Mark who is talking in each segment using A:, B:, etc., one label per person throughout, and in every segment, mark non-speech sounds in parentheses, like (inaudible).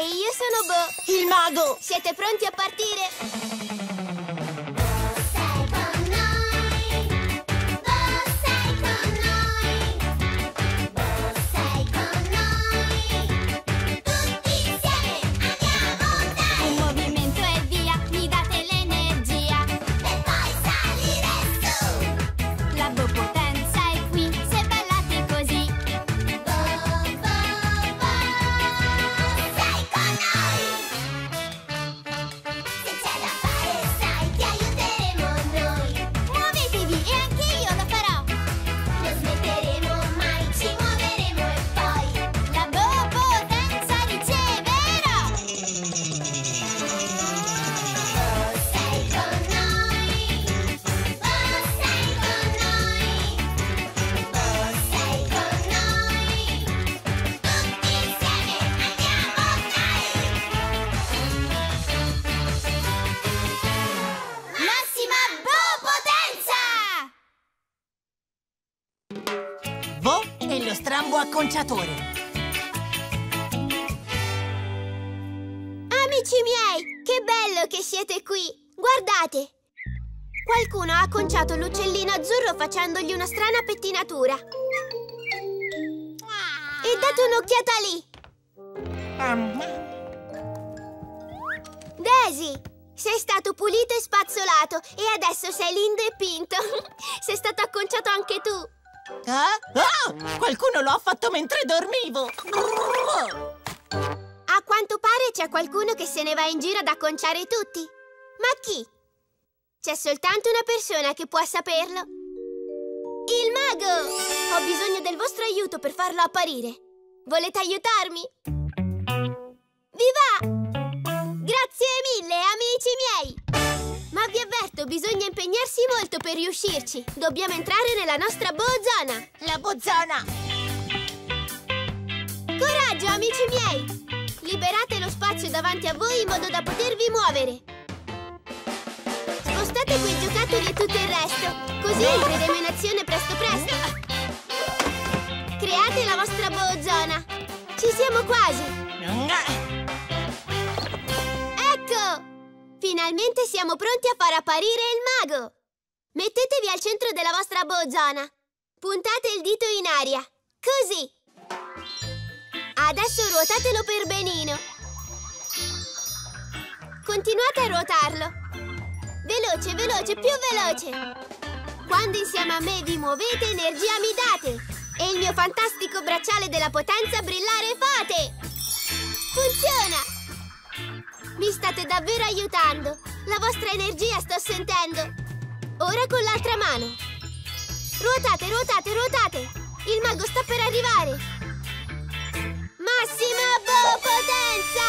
A: E io sono Bo.
B: Il mago!
A: Siete pronti a partire? Amici miei, che bello che siete qui! Guardate! Qualcuno ha acconciato l'uccellino azzurro facendogli una strana pettinatura. E date un'occhiata lì! Daisy! Sei stato pulito e spazzolato e adesso sei lindo e pinto! (laughs) sei stato acconciato anche tu!
B: Ah? Ah! Qualcuno lo ha fatto mentre dormivo!
A: A quanto pare c'è qualcuno che se ne va in giro ad acconciare tutti. Ma chi? C'è soltanto una persona che può saperlo. Il mago! Ho bisogno del vostro aiuto per farlo apparire. Volete aiutarmi? Vi va! Grazie mille, amici miei! Ma vi avverto, bisogna impegnarsi molto per riuscirci. Dobbiamo entrare nella nostra bozzana.
B: La bozzana!
A: Coraggio, amici miei! Liberate lo spazio davanti a voi in modo da potervi muovere. Spostate quei giocattoli e tutto il resto, così entreremo in azione presto presto. Create la vostra bozzona. Ci siamo quasi. Ecco! Finalmente siamo pronti a far apparire il mago. Mettetevi al centro della vostra bozzona. Puntate il dito in aria. Così. Adesso ruotatelo per benino. Continuate a ruotarlo. Veloce, veloce, più veloce. Quando insieme a me vi muovete, energia mi date. E il mio fantastico bracciale della potenza brillare fate. Funziona! Mi state davvero aiutando. La vostra energia sto sentendo. Ora con l'altra mano. Ruotate, ruotate, ruotate. Il mago sta per arrivare. Massima Bo Potenza!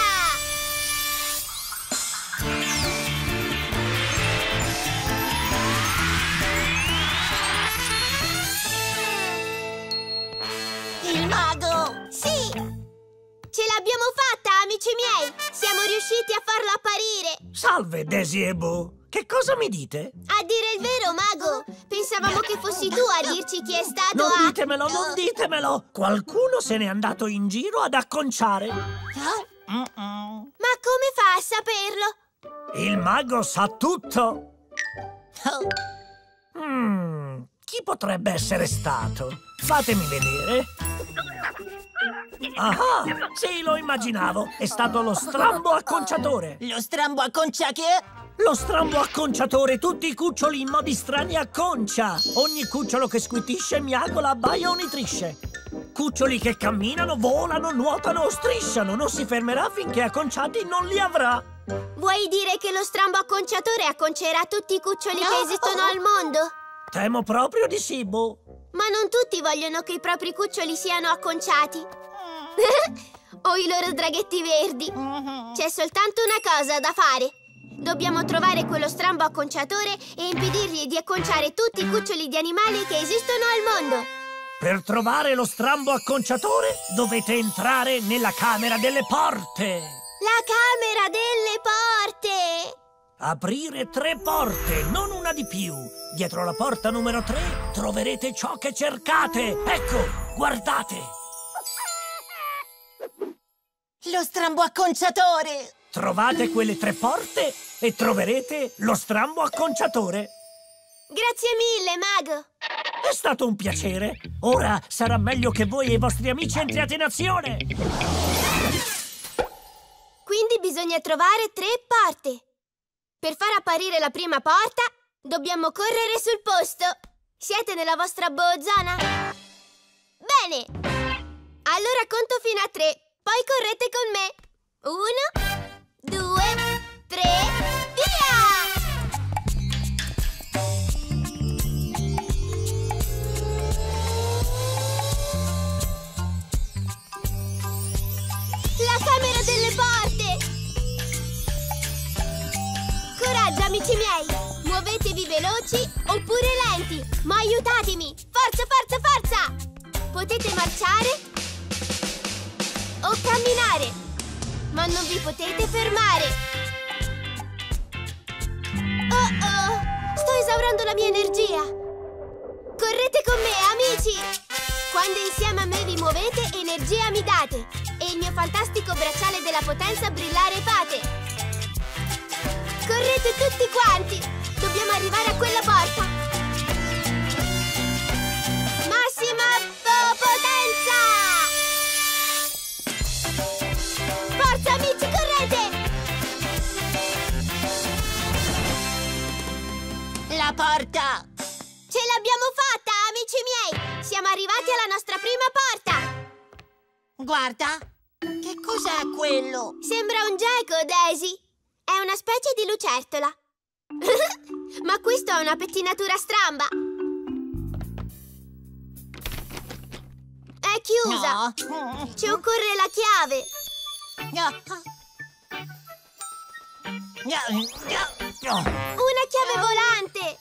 B: Il mago!
A: Sì! Ce l'abbiamo fatta, amici miei! Siamo riusciti a farlo apparire!
C: Salve, Daisy e Bo. Che cosa mi dite?
A: A dire il vero, mago, pensavamo che fossi tu a dirci chi è stato
C: Non
A: a...
C: ditemelo, non ditemelo! Qualcuno se n'è andato in giro ad acconciare.
A: Ma come fa a saperlo?
C: Il mago sa tutto. Mm, chi potrebbe essere stato? Fatemi vedere. Ah, sì, lo immaginavo. È stato lo strambo acconciatore.
B: Lo strambo acconcia che...
C: Lo strambo acconciatore, tutti i cuccioli in modi strani acconcia. Ogni cucciolo che squitisce, miagola, abbaia o nitrisce. Cuccioli che camminano, volano, nuotano o strisciano. Non si fermerà finché acconciati non li avrà.
A: Vuoi dire che lo strambo acconciatore acconcerà tutti i cuccioli che esistono al mondo?
C: Temo proprio di sì, Bo.
A: Ma non tutti vogliono che i propri cuccioli siano acconciati. (laughs) o i loro draghetti verdi. C'è soltanto una cosa da fare. Dobbiamo trovare quello strambo acconciatore e impedirgli di acconciare tutti i cuccioli di animali che esistono al mondo.
C: Per trovare lo strambo acconciatore dovete entrare nella camera delle porte.
A: La camera delle porte!
C: Aprire tre porte, non una di più. Dietro la porta numero tre troverete ciò che cercate. Ecco, guardate.
B: Lo strambo acconciatore!
C: Trovate quelle tre porte e troverete lo strambo acconciatore.
A: Grazie mille, mago!
C: È stato un piacere. Ora sarà meglio che voi e i vostri amici entriate in azione.
A: Quindi bisogna trovare tre porte. Per far apparire la prima porta, dobbiamo correre sul posto. Siete nella vostra boh-zona? Bene! Allora conto fino a tre, poi correte con me. Uno, tre, via! La camera delle porte! Coraggio, amici miei! Muovetevi veloci oppure lenti, ma aiutatemi! Forza, forza, forza! Potete marciare o camminare, ma non vi potete fermare! Oh oh! Sto esaurendo la mia energia! Correte con me, amici! Quando insieme a me vi muovete, energia mi date e il mio fantastico bracciale della potenza brillare fate! Correte tutti quanti! Dobbiamo arrivare a quella porta! Massima
B: La porta!
A: Ce l'abbiamo fatta, amici miei! Siamo arrivati alla nostra prima porta!
B: Guarda! Che cos'è quello?
A: Sembra un geco, Daisy! È una specie di lucertola! (laughs) Ma questo ha una pettinatura stramba! È chiusa!
B: No.
A: Ci occorre la chiave!
B: No.
A: Una chiave volante!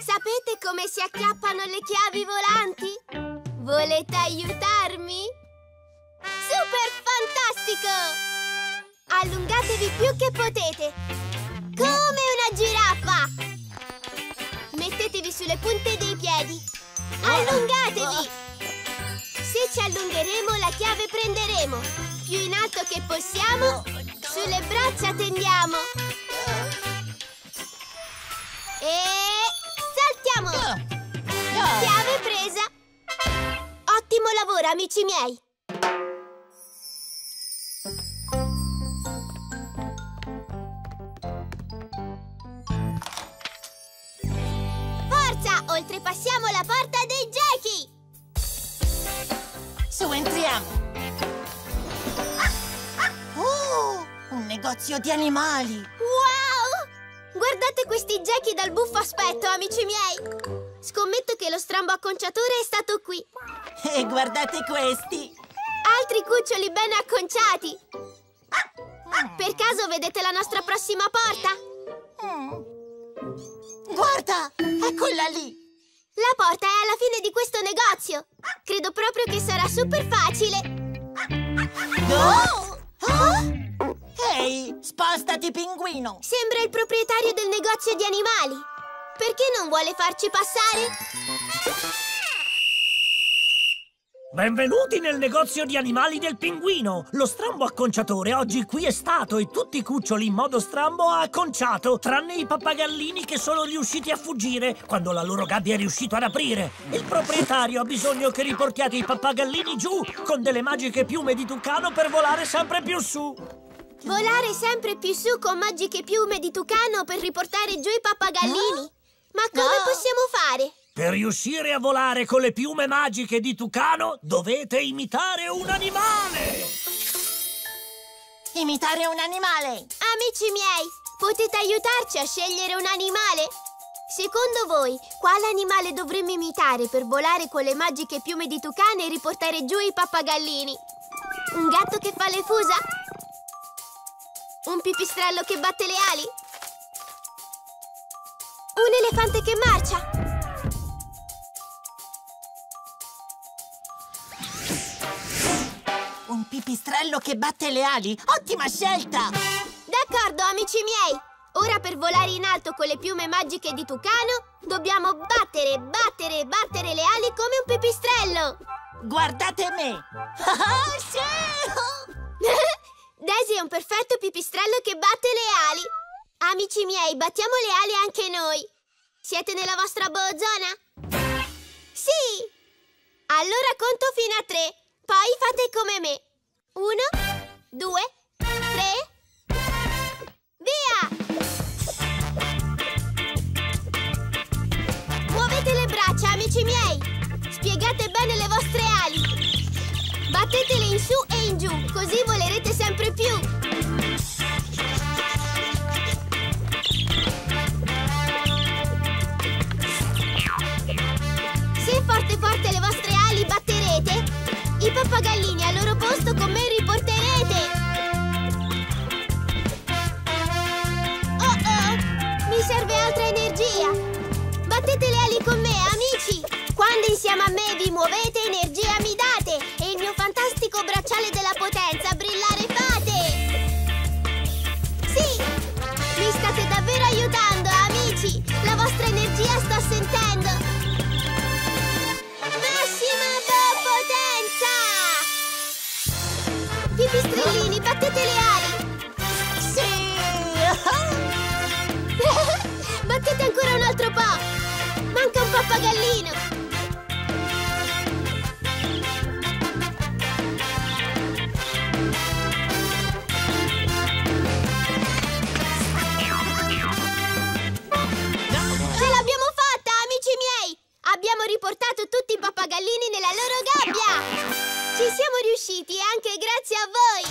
A: Sapete come si acchiappano le chiavi volanti? Volete aiutarmi? Super fantastico! Allungatevi più che potete! Come una giraffa! Mettetevi sulle punte dei piedi! Allungatevi! Se ci allungheremo, la chiave prenderemo! Più in alto che possiamo, sulle braccia tendiamo! E saltiamo!
B: No.
A: Chiave presa! Ottimo lavoro, amici miei! Forza! Oltrepassiamo la porta dei gechi!
B: Su, entriamo! Negozio di animali!
A: Wow! Guardate questi gechi dal buffo aspetto, amici miei! Scommetto che lo strambo acconciatore è stato qui!
B: E guardate questi!
A: Altri cuccioli ben acconciati! Per caso vedete la nostra prossima porta?
B: Guarda! Eccola lì!
A: La porta è alla fine di questo negozio! Credo proprio che sarà super facile!
B: Oh! Ah! Ehi, spostati, pinguino!
A: Sembra il proprietario del negozio di animali! Perché non vuole farci passare?
C: Benvenuti nel negozio di animali del pinguino! Lo strambo acconciatore oggi qui è stato e tutti i cuccioli in modo strambo ha acconciato, tranne i pappagallini che sono riusciti a fuggire quando la loro gabbia è riuscito ad aprire. Il proprietario ha bisogno che riportiate i pappagallini giù con delle magiche piume di tucano per volare sempre più su.
A: Volare sempre più su con magiche piume di tucano per riportare giù i pappagallini? Ma come
B: No.
A: possiamo fare?
C: Per riuscire a volare con le piume magiche di tucano dovete imitare un animale!
B: Imitare un animale!
A: Amici miei, potete aiutarci a scegliere un animale? Secondo voi, quale animale dovremmo imitare per volare con le magiche piume di tucano e riportare giù i pappagallini? Un gatto che fa le fusa? Un pipistrello che batte le ali? Un elefante che marcia?
B: Un pipistrello che batte le ali! Ottima scelta!
A: D'accordo, amici miei! Ora per volare in alto con le piume magiche di tucano dobbiamo battere, battere, battere le ali come un pipistrello!
B: Guardate me! Ah, (laughs) (laughs) sì!
A: Daisy è un perfetto pipistrello che batte le ali. Amici miei, battiamo le ali anche noi. Siete nella vostra bozzona? Sì! Allora conto fino a tre. Poi fate come me. Uno, due, tre. Via! Muovete le braccia, amici miei. Spiegate bene le vostre ali. Battetele in su e in giù, così sempre più. Se forte forte le vostre ali batterete, i pappagallini Battete ancora un altro po'! Manca un pappagallino! Ce l'abbiamo fatta, amici miei! Abbiamo riportato tutti i pappagallini nella loro gabbia! Ci siamo riusciti anche grazie a voi!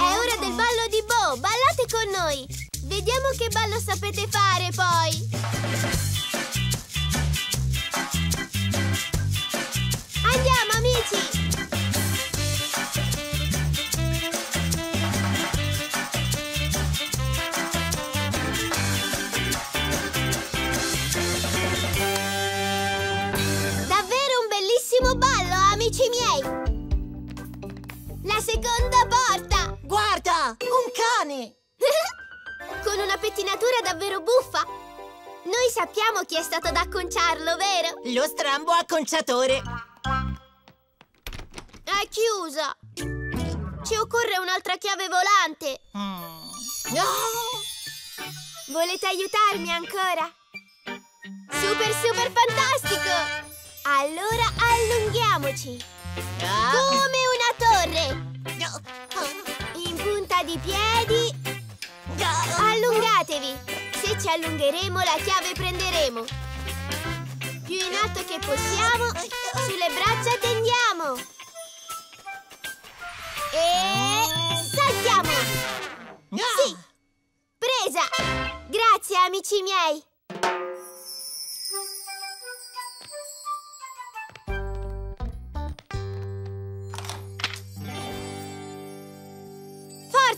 A: È ora del ballo di Bo! Ballate con noi! Vediamo che ballo sapete fare poi! Andiamo, amici! Davvero un bellissimo ballo, amici miei! La seconda porta!
B: Guarda, un cane!
A: Una pettinatura davvero buffa! Noi sappiamo chi è stato ad acconciarlo, vero?
B: Lo strambo acconciatore!
A: È chiusa! Ci occorre un'altra chiave volante!
B: Mm. Oh!
A: Volete aiutarmi ancora? Super super fantastico! Allora allunghiamoci!
B: Ah.
A: Come una torre! In punta di piedi. Allungatevi! Se ci allungheremo, la chiave prenderemo. Più in alto che possiamo, sulle braccia tendiamo. E saltiamo! Sì! Presa! Grazie, amici miei!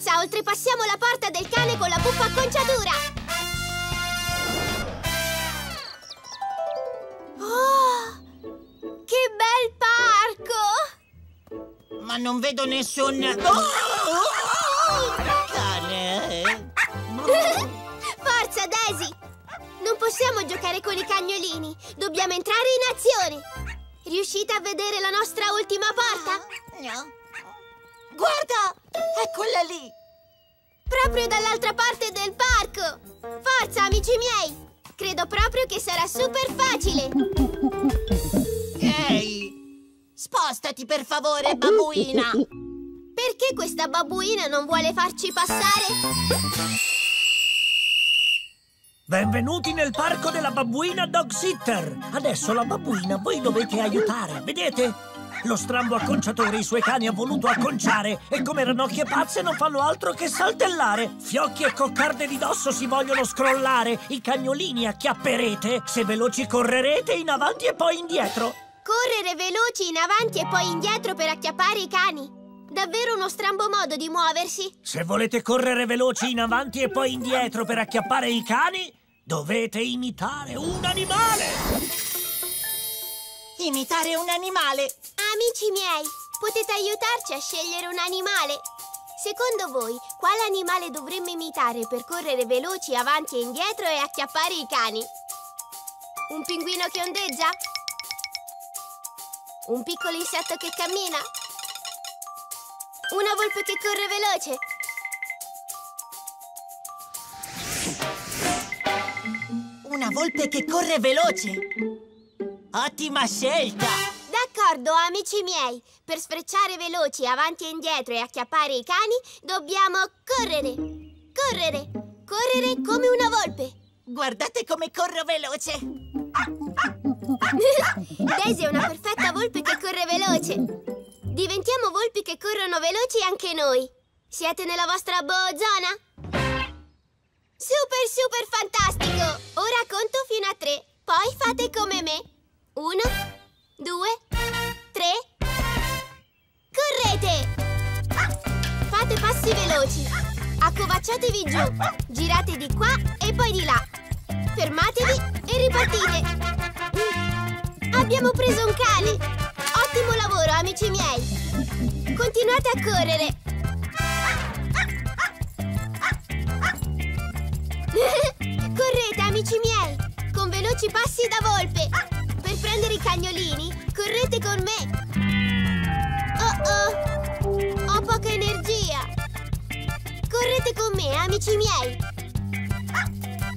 A: Forza, oltrepassiamo la porta del cane con la buffa acconciatura! Oh! Che bel parco!
B: Ma non vedo nessun... Oh! Cane!
A: Forza, Daisy! Non possiamo giocare con i cagnolini! Dobbiamo entrare in azione! Riuscite a vedere la nostra ultima porta?
B: No. Guarda! È quella lì!
A: Proprio dall'altra parte del parco! Forza, amici miei! Credo proprio che sarà super facile!
B: Ehi! Spostati per favore, babuina!
A: Perché questa babbuina non vuole farci passare?
C: Benvenuti nel parco della babbuina Dog Sitter! Adesso la babbuina voi dovete aiutare, vedete? Lo strambo acconciatore i suoi cani ha voluto acconciare e come ranocchie pazze non fanno altro che saltellare. Fiocchi e coccarde di dosso si vogliono scrollare. I cagnolini acchiapperete se veloci correrete in avanti e poi indietro.
A: Correre veloci in avanti e poi indietro per acchiappare i cani! Davvero uno strambo modo di muoversi!
C: Se volete correre veloci in avanti e poi indietro per acchiappare i cani, dovete imitare un animale.
B: Imitare un animale!
A: Amici miei, potete aiutarci a scegliere un animale? Secondo voi, quale animale dovremmo imitare per correre veloci avanti e indietro e acchiappare i cani? Un pinguino che ondeggia? Un piccolo insetto che cammina? Una volpe che corre veloce?
B: Una volpe che corre veloce! Ottima scelta!
A: D'accordo, amici miei. Per sfrecciare veloci avanti e indietro e acchiappare i cani, dobbiamo correre. Correre. Correre come una volpe.
B: Guardate come corro veloce!
A: Daisy è una perfetta volpe che corre veloce. Diventiamo volpi che corrono veloci anche noi. Siete nella vostra boh zona? Super, super fantastico! Ora conto fino a tre. Poi fate come me. Uno, due, tre. Correte! Fate passi veloci. Accovacciatevi giù. Girate di qua e poi di là. Fermatevi e ripartite. Abbiamo preso un cane. Ottimo lavoro, amici miei. Continuate a correre. (laughs) Correte, amici miei, con veloci passi da volpe. Prendere i cagnolini, correte con me. Oh oh, ho poca energia. Correte con me, amici miei.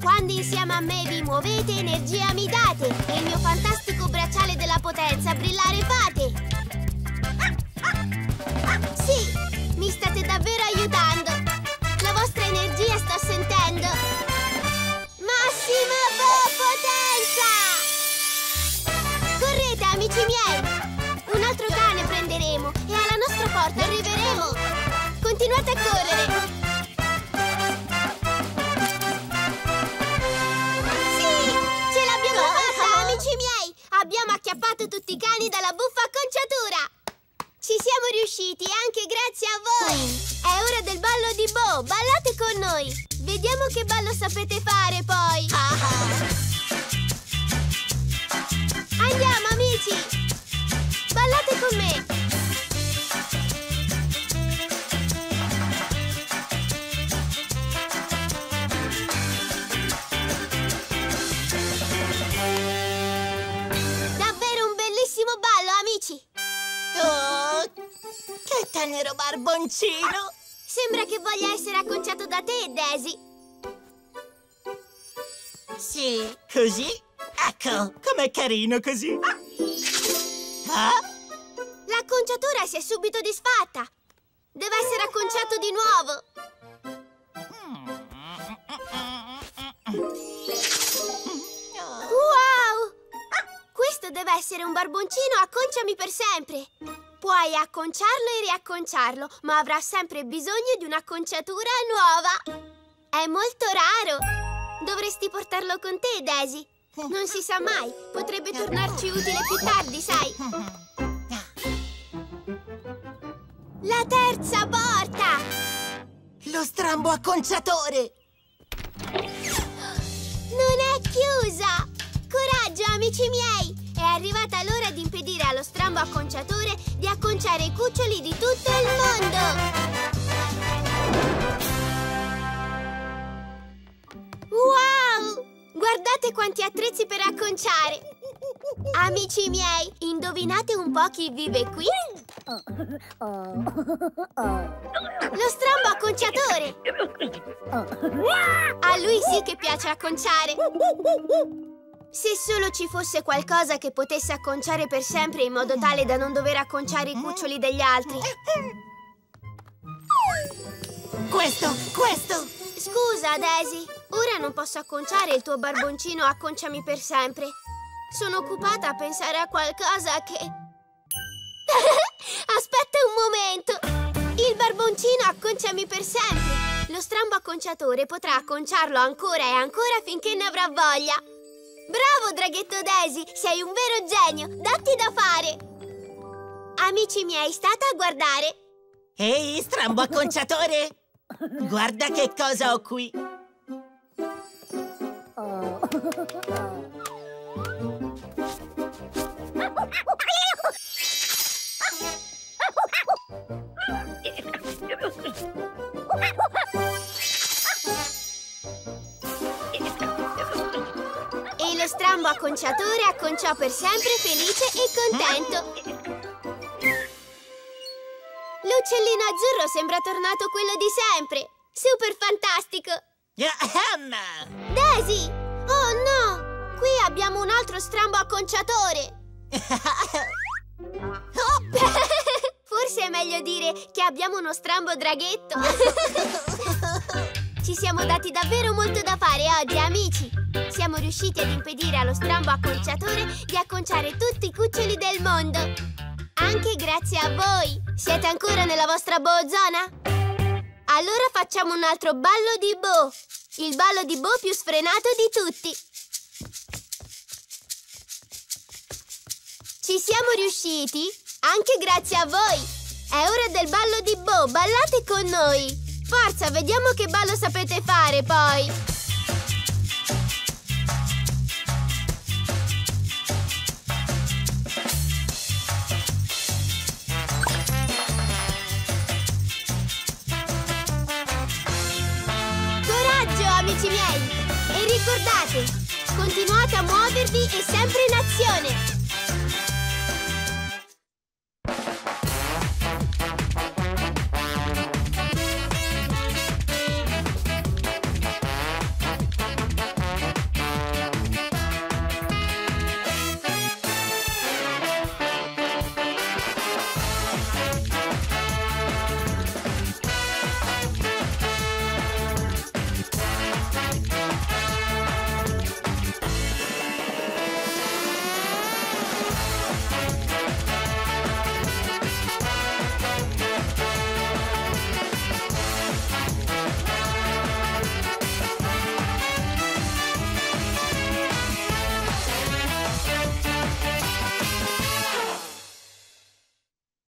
A: Quando insieme a me vi muovete, energia mi date e il mio fantastico bracciale della potenza brillare fate. Sapete fare poi! Andiamo, amici! Ballate con me! Davvero un bellissimo ballo, amici!
B: Oh, che tenero barboncino!
A: Sembra che voglia essere acconciato da te, Daisy!
B: Sì, così? Ecco, com'è carino così! Ah?
A: L'acconciatura si è subito disfatta! Deve essere acconciato di nuovo! Wow! Questo deve essere un barboncino acconciami per sempre! Puoi acconciarlo e riacconciarlo, ma avrà sempre bisogno di un'acconciatura nuova! È molto raro! Dovresti portarlo con te, Daisy! Non si sa mai, potrebbe tornarci utile più tardi, sai! La terza porta!
B: Lo strambo acconciatore!
A: Non è chiusa! Coraggio, amici miei! È arrivata l'ora di impedire allo strambo acconciatore di acconciare i cuccioli di tutto il mondo! Guardate quanti attrezzi per acconciare! Amici miei, indovinate un po' chi vive qui? Lo strambo acconciatore! A lui sì che piace acconciare! Se solo ci fosse qualcosa che potesse acconciare per sempre in modo tale da non dover acconciare i cuccioli degli altri.
B: Questo, questo!
A: Scusa, Daisy, ora non posso acconciare il tuo barboncino acconciami per sempre. Sono occupata a pensare a qualcosa che... (laughs) Aspetta un momento! Il barboncino acconciami per sempre! Lo strambo acconciatore potrà acconciarlo ancora e ancora finché ne avrà voglia! Bravo, draghetto Daisy! Sei un vero genio! Datti da fare! Amici miei, state a guardare!
B: Ehi, strambo acconciatore! Guarda che cosa ho qui!
A: E lo strambo acconciatore acconciò per sempre felice e contento. L'uccellino azzurro sembra tornato quello di sempre. Super fantastico! Daisy! Oh abbiamo un altro strambo acconciatore. (laughs) (laughs) Forse è meglio dire che abbiamo uno strambo draghetto. (laughs) Ci siamo dati davvero molto da fare oggi, amici. Siamo riusciti ad impedire allo strambo acconciatore di acconciare tutti i cuccioli del mondo. Anche grazie a voi. Siete ancora nella vostra boozona? Allora facciamo un altro ballo di Bo. Il ballo di Bo più sfrenato di tutti. Ci siamo riusciti anche grazie a voi. È ora del ballo di Bo, ballate con noi. Forza, vediamo che ballo sapete fare poi. Coraggio, amici miei! E ricordate, continuate a muovervi e sempre in azione!